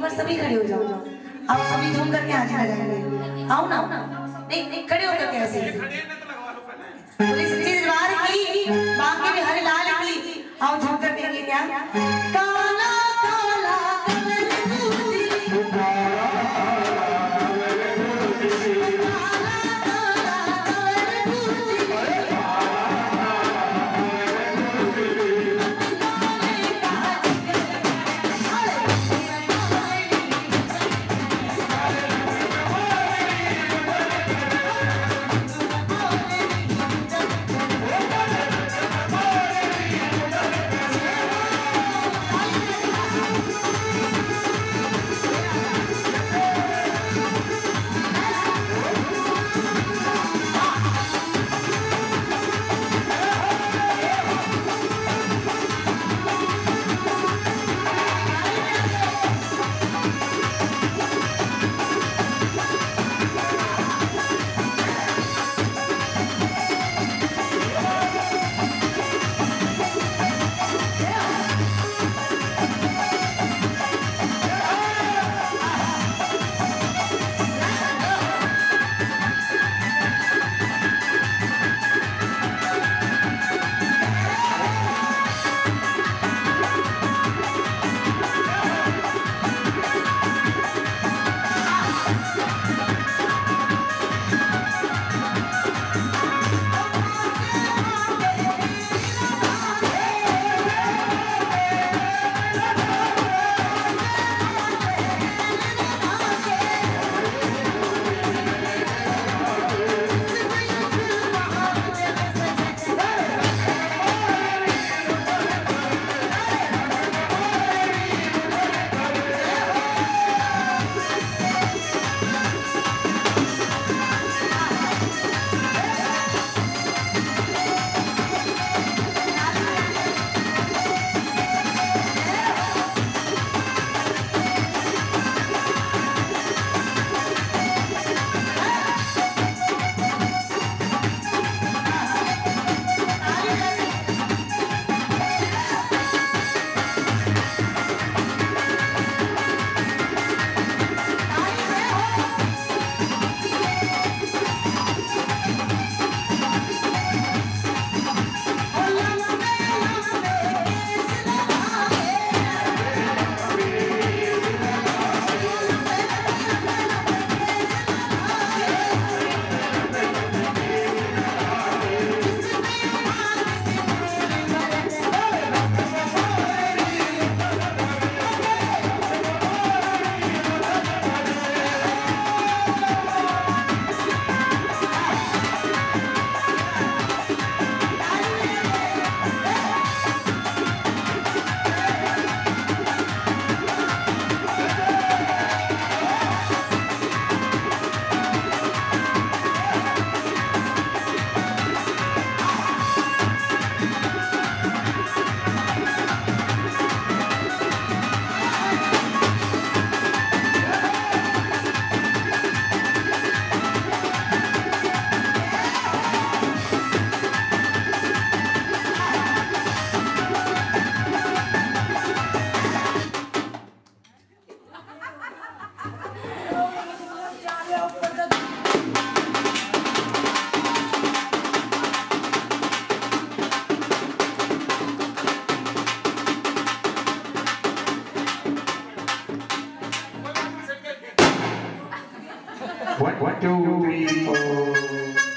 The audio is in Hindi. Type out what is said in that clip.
एक बार सभी खड़े हो जाओ आओ सभी झूम करके आज आ जाएँगे। आओ ना नहीं नहीं खड़े होकर के ऐसे। पुलिस दरबार की बाकी भी हरे लाल की। आओ झूम कर देंगे क्या? What, what do we for?